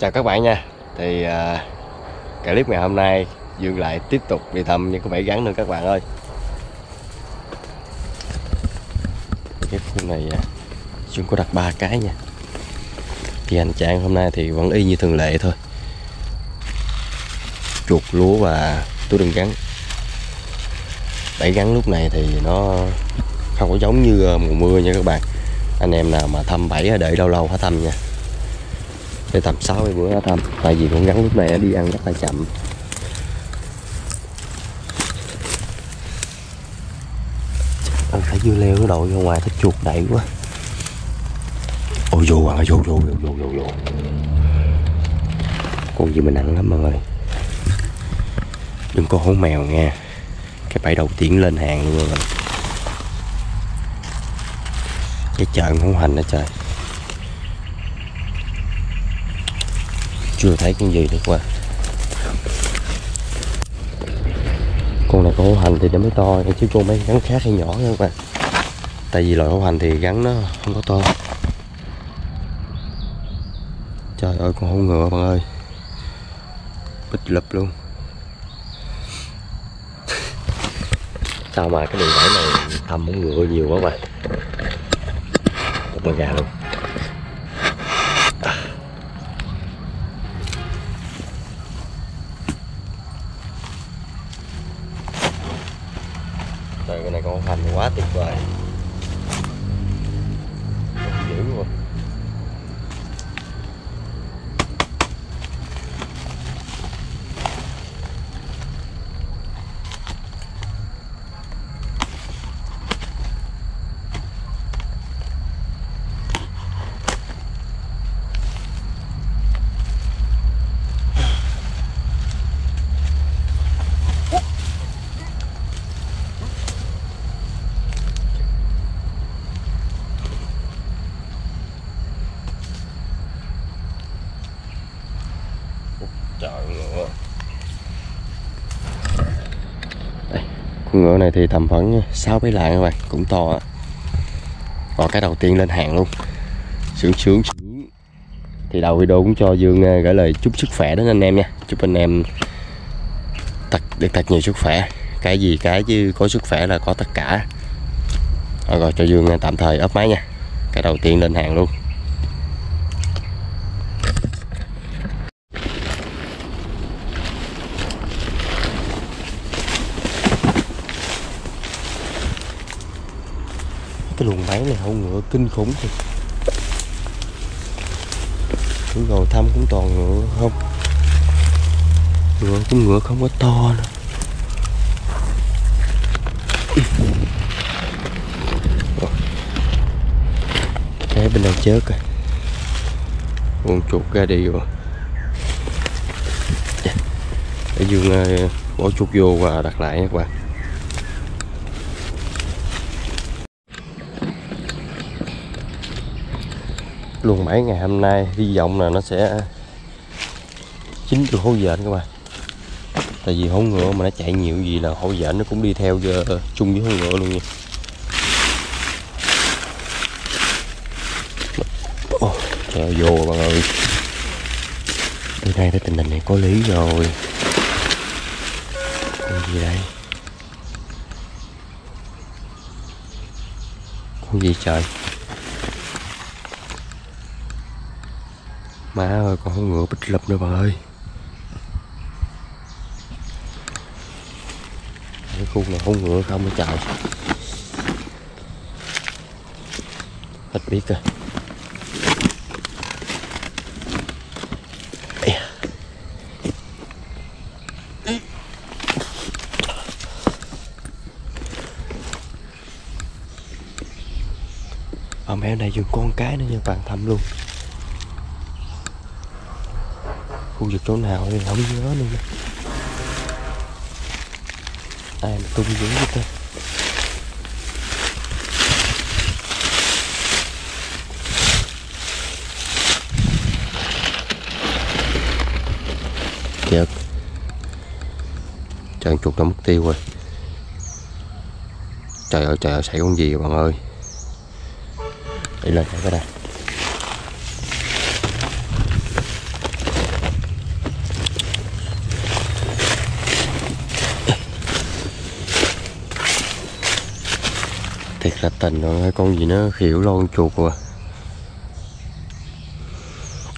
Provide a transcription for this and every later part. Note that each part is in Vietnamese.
chào các bạn nha. Thì uh, clip ngày hôm nay dương lại tiếp tục đi thăm những cái bẫy gắn nữa các bạn ơi. Cái khu này ờ, chúng dương có đặt ba cái nha. Thì hành trạng hôm nay thì vẫn y như thường lệ thôi. Chuột lúa và túi đựng gắn. Bẫy gắn lúc này thì nó không có giống như ờ, mùa mưa nha các bạn. Anh em nào mà thăm bẫy đợi lâu lâu hả thăm nha để tầm 60 bữa hả thăm tại vì con rắn lúc này nó đi ăn rất là chậm. Ăn phải dưa leo nó đội ra ngoài, thấy chuột đầy quá. Ôi, vô à vô vô vô vô vô vô. Con gì mà nặng lắm mọi người đừng có hố mèo nha. Cái bẫy đầu tiên lên hàng luôn rồi. Cái chợ không hành đó trời? Chưa thấy con gì được bạn. Con này con hổ hành thì nó mới to, chứ con mấy gắn khác hay nhỏ nha các bạn. Tại vì loại hổ hành thì gắn nó không có to. Trời ơi, con hổ ngựa bạn ơi. Bích lập luôn. Sao mà cái đường vải này thầm muốn ngựa nhiều quá bạn. Một con gà luôn. Quá tuyệt vời Dữ luôn Trời ngựa Đây, con ngựa này thì tầm khoảng 6 mấy lạng các bạn, cũng to à, Còn cái đầu tiên lên hàng luôn. Sướng sướng sướng. Thì đầu video cũng cho Dương à, gửi lời chúc sức khỏe đến anh em nha. Chúc anh em thật, được thật nhiều sức khỏe. Cái gì cái chứ có sức khỏe là có tất cả. Rồi, rồi cho Dương à, tạm thời ấp máy nha. Cái đầu tiên lên hàng luôn cái luồng máy này hậu ngựa kinh khủng thiệt thử gầu thăm cũng toàn ngựa không. Ngựa cũng ngựa không có to nữa. Cái bên đây chết rồi con chuột ra đi rồi. Dạ. Để dương ờ, bỏ chuột vô và đặt lại nha các bạn. Luôn mấy ngày hôm nay. Hy vọng là nó sẽ chín được hố dện các bạn. Tại vì hố ngựa mà nó chạy nhiều gì là hố dện nó cũng đi theo giờ, chung với hố ngựa luôn nha. Oh, trời vô bạn ơi. Từ nay cái tình hình này có lý rồi. Con gì đây? Con gì trời? Má ơi còn con ngựa bích lập nữa bà ơi. Cái khu này không ngựa không trời Hết biết rồi. Ở mẹ này dùng con cái nữa nha bạn thăm luôn khu vực chỗ nào thì không nhớ luôn ai mà tung dữ hết trơn kìa. Chân chuột đã mất tiêu rồi. Trời ơi trời ơi, xảy con gì rồi bạn ơi? Đi lên cái đây thiệt là tình rồi con gì nó khỉu lon chuột rồi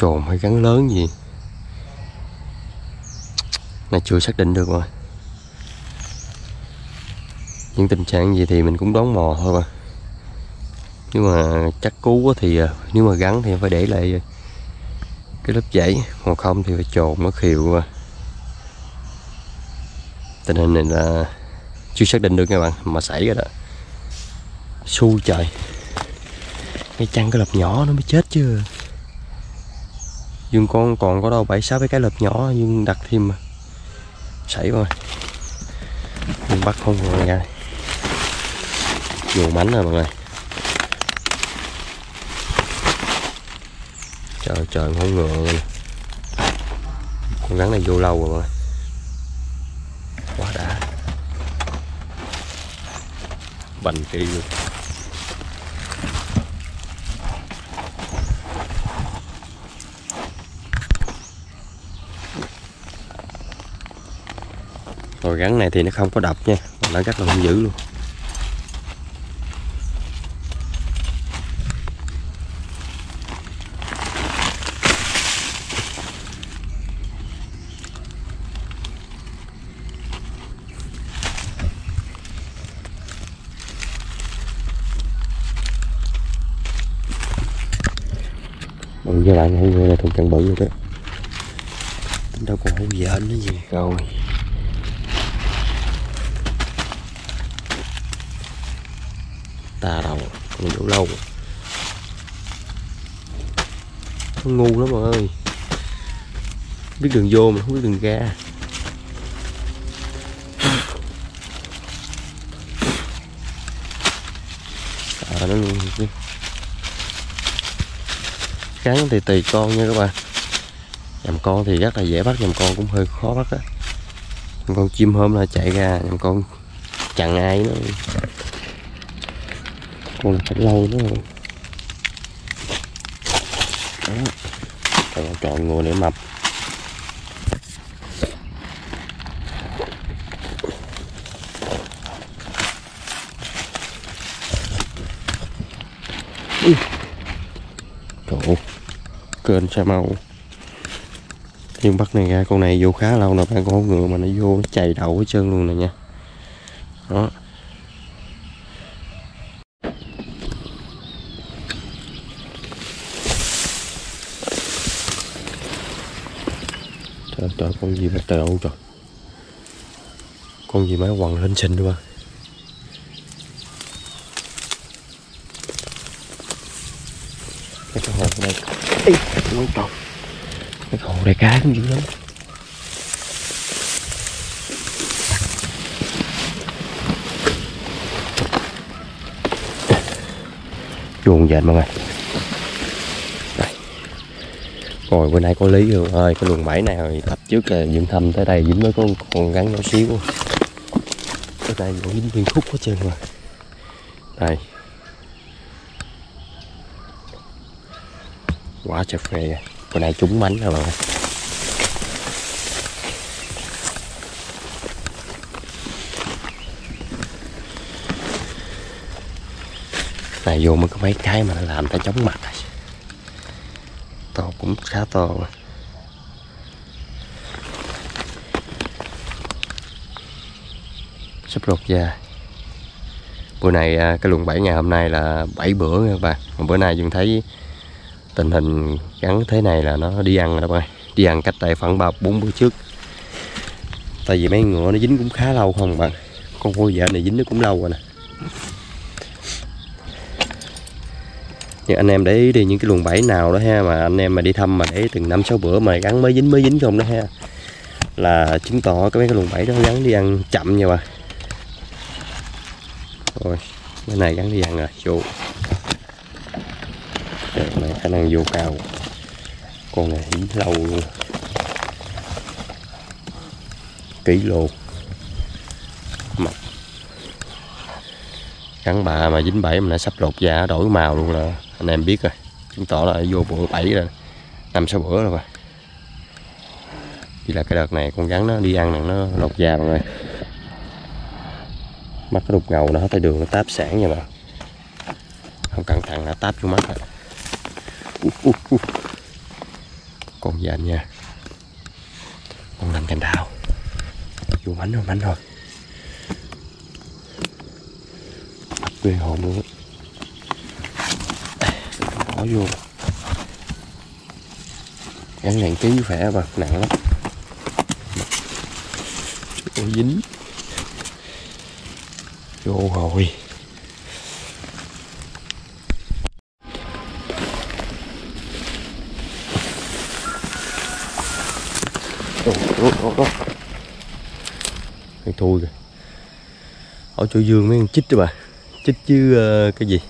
trồn hay gắn lớn gì. Này, chưa xác định được rồi những tình trạng gì thì mình cũng đón mò thôi mà. Nếu mà chắc cú thì à, nếu mà gắn thì phải để lại cái lớp giấy còn không thì phải trồn nó khều tình hình này là chưa xác định được các bạn, mà xảy rồi đó xu trời. Cái chăn cái lợp nhỏ nó mới chết chứ. Dương con còn có đâu, bảy, sáu cái lợp nhỏ, dương đặt thêm mà. Xảy rồi. Dương bắt không rồi ra dù mánh rồi mọi người. Trời trời không ngựa rồi con rắn này vô lâu rồi mọi người. Quá đã. Bành kỳ luôn. Rồi này thì nó không có độc nha. Nó rất là hung dữ luôn. Bự cho bạn hữu người là thuộc chân bự rồi đó. Đâu còn hữu dễn nữa gì. Rồi ta đầu còn lâu. Nó ngu lắm mọi ơi. Biết đường vô mà không biết đường ra. À nó luôn chứ. Cắn thì tùy con nha các bạn nhầm con thì rất là dễ bắt, nhầm con cũng hơi khó bắt á. Nhầm con chim hôm là chạy ra, nhầm con chẳng ai nữa con là phải lâu nữa rồi. Đó. Rồi chọn ngồi để mập. Ui. Trời ơi, kênh sa mau nhưng bắt này ra con này vô khá lâu nè bạn con ngựa mà nó vô nó chày đầu hết trơn luôn nè nha đó trời con gì mà trời ơi trời? Con gì mà quằn lên xinh luôn cái hồ này Ê, ôi trời. Cái hồ này cá cũng dữ lắm. Chuồng dệt mọi người Đây rồi bữa nay có lý rồi ơi, cái luồng bẫy nào thì tập trước là dựng thâm tới đây dính mới con con gắn nhỏ xíu. Cái này vẫn dính nguyên khúc hết trơn rồi. Đây. Quá trời phê. Bữa nay trúng mánh rồi mọi này, vô mới có mấy cái mà nó làm ta chóng mặt to cũng khá to rồi sắp lột da. Bữa này à, cái luồng bảy ngày hôm nay là 7 bữa nha các bạn. Mà bữa nay dương thấy tình hình gắn thế này là nó đi ăn rồi các bạn. Đi ăn cách đây khoảng ba, bốn bữa trước. Tại vì mấy ngựa nó dính cũng khá lâu không bạn. Con voi vợ này dính nó cũng lâu rồi nè. Nhưng anh em để ý đi những cái luồng bẫy nào đó ha mà anh em mà đi thăm mà để từng năm sáu bữa mà gắn mới dính mới dính không đó ha. Là chứng tỏ cái mấy cái luồng bẫy đó gắn đi ăn chậm nha bà. Rồi cái này gắn đi ăn rồi vô. Trời, này khả năng vô cao. Con này dính lâu luôn. Kỹ lô gắn bà mà dính bẫy mà nó sắp lột da đổi màu luôn là anh em biết rồi. Chứng tỏ là vô bữa bảy rồi. Năm sáu bữa rồi mà chỉ là cái đợt này con rắn nó đi ăn nó lột da mọi người. Mắt cái đục ngầu nó hết tay đường nó táp sản nha bạn không cẩn thận là táp vô mắt rồi. Uh, uh, uh. con dành nha. Con nằm cành đào. Vô mảnh rồi mảnh rồi. Ấp ghê hồn luôn á bỏ vô. Gắn ngàn ký khỏe mà nặng lắm. Ôi dính. Vô rồi Ồ, ồ, ồ, ồ. Thui kìa. Ở chỗ dương mấy con chích đó bà. Chích chứ uh, cái gì?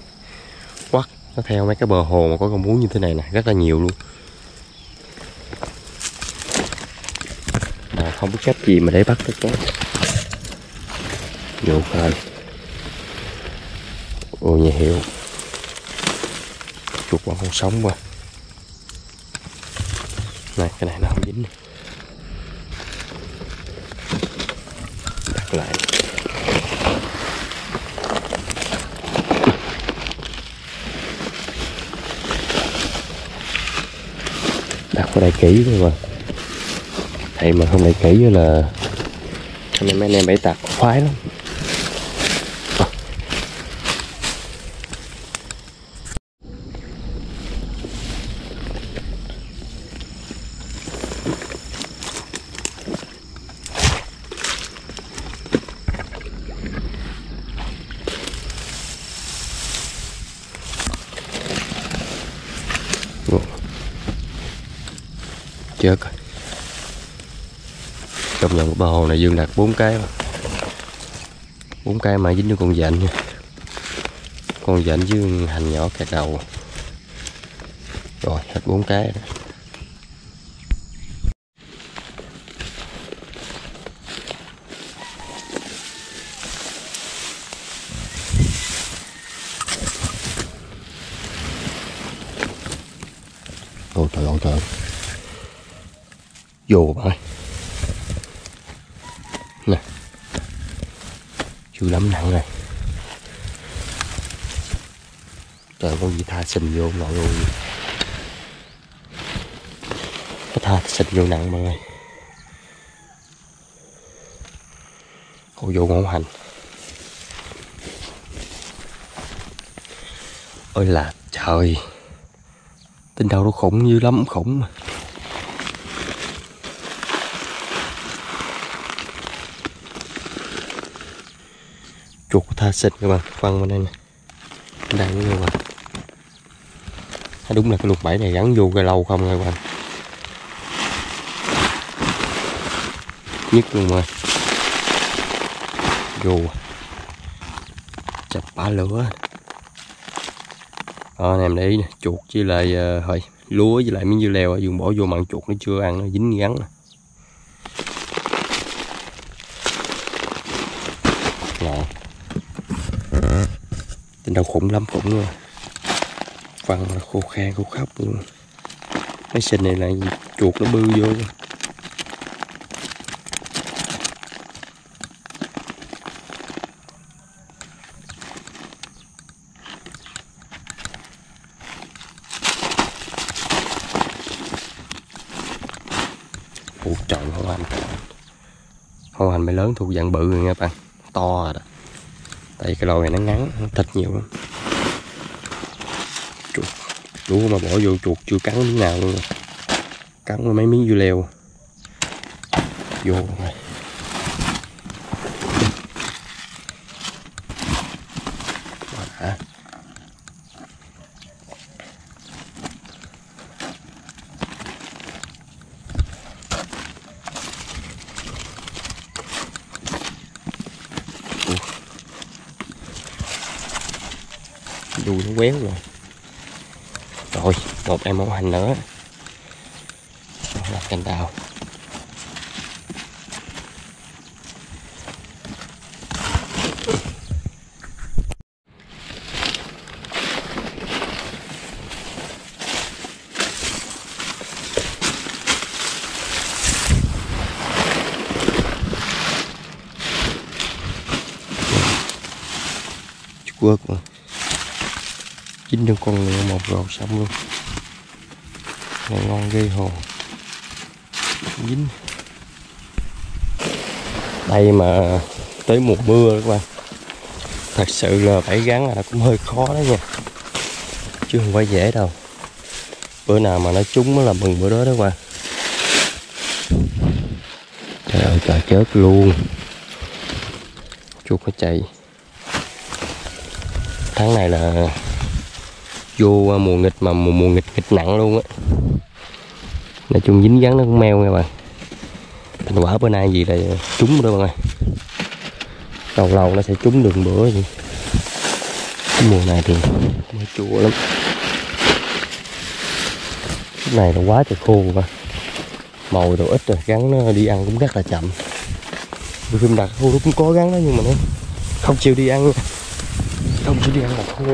Nó theo mấy cái bờ hồ mà có con bún như thế này nè, Rất là nhiều luôn. Mà không biết cách gì mà để bắt cái cá Vô coi. Ôi nhà hiệu. Chuột vẫn còn sống quá. Này, cái này nó không dính. Đặt lại. Có đại kỹ nhưng mà. Thầy mà không đậy kỹ là anh em mấy anh em bẫy tạc, khoái lắm. Chết rồi. Công nhận bờ hồ này dương đặt bốn cái bốn cái mà dính vô con dạnh nha. Con dạnh với hành nhỏ kẹt đầu. Rồi, hết bốn cái rồi. đó. Ôi trời ơi trời ơi. Vô bạn ơi. Nè. Chưa lắm nặng rồi Trời, con gì tha xình vô nội luôn Cái tha xình vô nặng mọi người. Cô vô ngũ hành. Ôi là trời. Tinh đầu nó khủng dữ lắm, khủng mà. Chuột tha xịt các bạn. Quăng bên đây nè. Đang với các bạn à, đúng là cái lục bẫy này gắn vô cái lâu không các bạn. Nhất luôn mà. Vô à. chập bả lửa. Đó anh em để ý nè. Chuột với lại uh, lúa với lại miếng dưa leo dùng bỏ vô mặn chuột nó chưa ăn nó dính gắn nè ngon Tình đầu khủng lắm khủng luôn. Văng là khô khan khô khóc luôn. Mấy sinh này là chuột nó bư vô. Ủa trời không hành, Không hành mới lớn thuộc dạng bự rồi nha bạn. To rồi đó. Tại cái lò này nó ngắn Thịt nhiều lắm. Chuột. Lúa mà bỏ vô chuột chưa cắn miếng nào luôn. Rồi. Cắn mấy miếng dưa leo. Vô rồi Đã đuôi nó quéo rồi rồi một em mẫu hành nữa. Là cành đào. Nhiêu con lựa một rổ xong luôn. Này, ngon ghê hồ. Dính. Đây mà tới mùa mưa các bạn. Thật sự là phải gắn là cũng hơi khó đó nha. Chứ không phải dễ đâu. Bữa nào mà nó trúng là mừng bữa đó đó các bạn. Trời ơi, trời chết luôn. Chuột nó chạy. Tháng này là vô à, mùa nghịch mà mùa, mùa nghịch nghịch nặng luôn á. Nói chung dính dáng nó cũng meo nha bạn. Thành quả bữa nay gì là trúng đó bạn ơi. Lâu lâu nó sẽ trúng đường bữa gì mùa này thì mới chua lắm. Cái này là quá trời khô mà mồi đồ ít rồi gắn nó đi ăn cũng rất là chậm. Tôi phim đặt khô nó cũng cố gắng đó nhưng mà nó không chịu đi ăn không chịu đi ăn là khô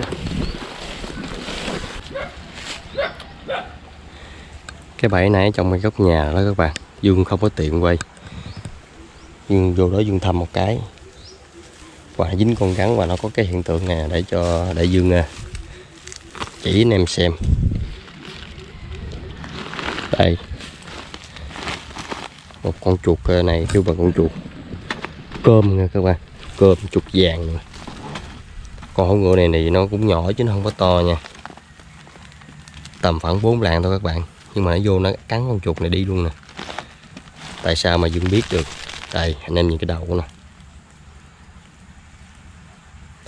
cái bẫy này trong cái góc nhà đó các bạn. Dương không có tiện quay. Dương vô đó dương thăm một cái. Và dính con rắn và nó có cái hiện tượng nè, để cho đại dương à, chỉ anh em xem. Đây. Một con chuột à, này, kêu bằng con chuột. Cơm nha các bạn. Cơm, chuột vàng con hổ ngựa này thì nó cũng nhỏ chứ nó không có to nha. Tầm khoảng 4 lạng thôi các bạn nhưng mà nó vô nó cắn con chuột này đi luôn nè. Tại sao mà dương biết được? Đây anh em nhìn cái đầu của nó.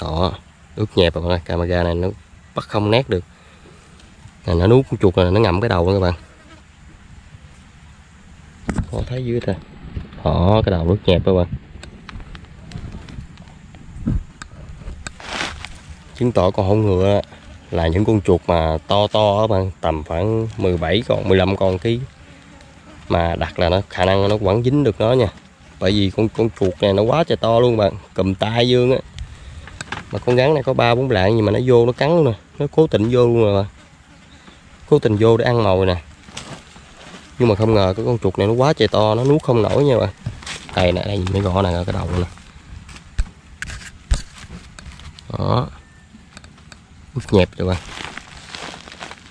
Đó ướt nhẹp rồi camera này nó bắt không nét được. Này, nó nuốt con chuột này nó ngậm cái đầu đó các bạn. Có thấy dưới ta? Đó cái đầu ướt nhẹp các bạn. Chứng tỏ con hổ ngựa là những con chuột mà to to á bạn, tầm khoảng 17 con 15 con ký. Mà đặt là nó, khả năng nó vẫn dính được nó nha. Bởi vì con con chuột này nó quá trời to luôn bạn, cầm tay dương á. Mà con rắn này có ba bốn lạng nhưng mà nó vô nó cắn luôn nè, nó cố tình vô luôn rồi cố tình vô để ăn mồi nè. Nhưng mà không ngờ cái con chuột này nó quá trời to, nó nuốt không nổi nha bạn. Đây nè, đây mấy gõ nè, cái đầu nè. Đó út nhẹp rồi bạn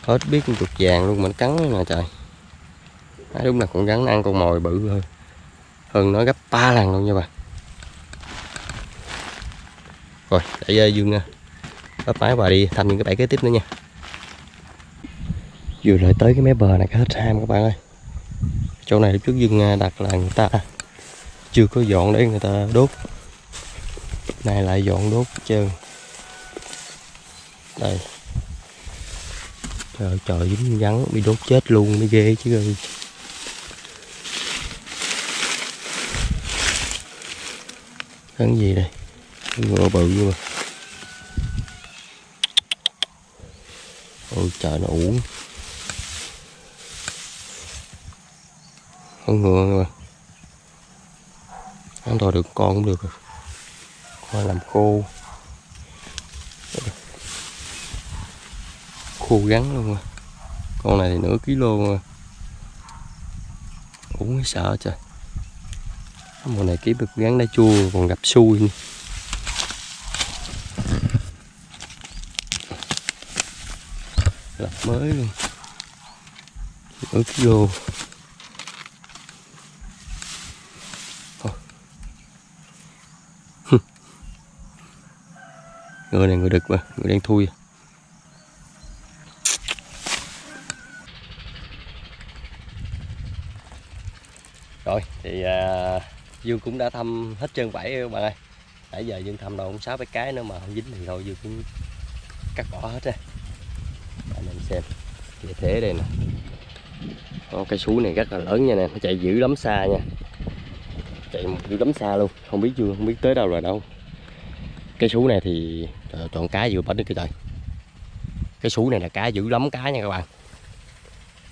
hết biết con chuột vàng luôn mình cắn nè trời. À, đúng là con rắn ăn con mồi bự hơn. Hơn nó gấp ba lần luôn nha bạn rồi để uh, dương bắp máy và đi thăm những cái bãi kế tiếp nữa nha. Vừa lại tới cái mé bờ này cái hết ham các bạn ơi. Chỗ này lúc trước dương ờ, đặt là người ta chưa có dọn để người ta đốt. Này lại dọn đốt trơn đây. Trời trời, dính rắn bị đốt chết luôn, mới ghê chứ. Ơi rắn gì đây? Ngựa bự mà. Ôi, trời, nó uổng. Con ngựa mà. Ăn thôi được con cũng được rồi. Coi làm khô. Khô gắn luôn mà con này thì nửa kilo mà. Uống sợ trời. Mùa này kiếm được gắn đá chua, còn gặp xui nữa. lập mới luôn. Nửa kilo. Người này người đực mà, người đang thui à. Rồi thì à, dương cũng đã thăm hết trơn vảy các bạn ơi. Nãy giờ dương thăm đâu cũng sáu cái nữa mà không dính thì thôi dương cũng cắt bỏ hết rồi anh em xem như thế đây nè. Có cái suối này rất là lớn nha nè nó chạy dữ lắm xa nha. Chạy một dữ lắm xa luôn không biết chưa không biết tới đâu rồi đâu. Cái suối này thì toàn cá vừa bánh cái trời. Cái suối này là cá dữ lắm cá nha các bạn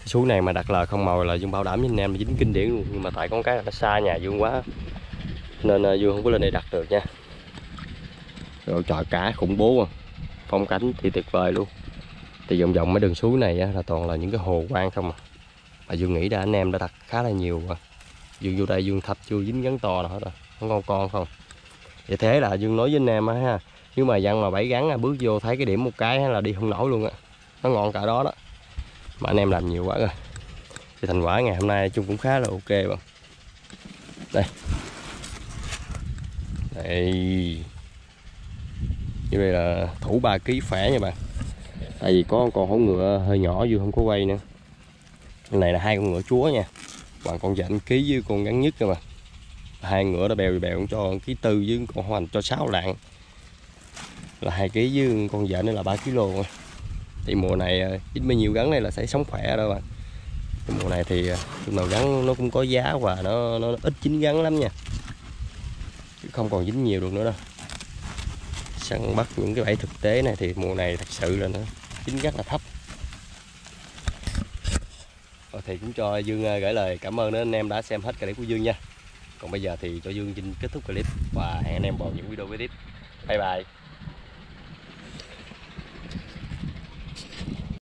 cái suối này mà đặt là không mồi là dương bảo đảm với anh em là dính kinh điển luôn. Nhưng mà tại con cái nó xa nhà dương quá nên à, dương không có lên đây đặt được nha. Rồi trời cá khủng bố à. Phong cảnh thì tuyệt vời luôn. Thì vòng vòng mấy đường suối này á, là toàn là những cái hồ quang không à. Mà dương nghĩ ra anh em đã đặt khá là nhiều rồi. Dương vô đây dương thập chưa dính gắn to nào hết rồi. Không con con không. Vậy thế là dương nói với anh em á ha. Nếu mà dân mà bảy gắn à, bước vô thấy cái điểm một cái là đi không nổi luôn á. Nó ngon cả đó đó mà anh em làm nhiều quá rồi. Thì thành quả ngày hôm nay chung cũng khá là ok bạn. Đây. Đây. Như vậy là thủ 3 kg khỏe nha bạn. Tại vì có con hổ ngựa hơi nhỏ vừa không có quay nữa. Cái này là hai con ngựa chúa nha. Bằng con dạnh ký với con ngắn nhất cơ mà hai ngựa đã bèo bèo cũng cho ký tư với con hoành cho 6 lạng. Là hai ký với con vợ nữa là 3 kg rồi thì mùa này ờ, ít bao nhiêu gắn này là sẽ sống khỏe đâu bạn. Cái mùa này thì ờ, lúc nào gắn nó cũng có giá và nó, nó, ít chín gắn lắm nha. Chứ không còn dính nhiều được nữa đâu. Săn bắt những cái bẫy thực tế này thì mùa này thật sự là nó chín rất là thấp. Rồi thì cũng cho Dương ờ, gửi lời cảm ơn đến anh em đã xem hết clip của Dương nha. Còn bây giờ thì cho Dương xin kết thúc clip và hẹn anh em vào những video kế tiếp bye bye.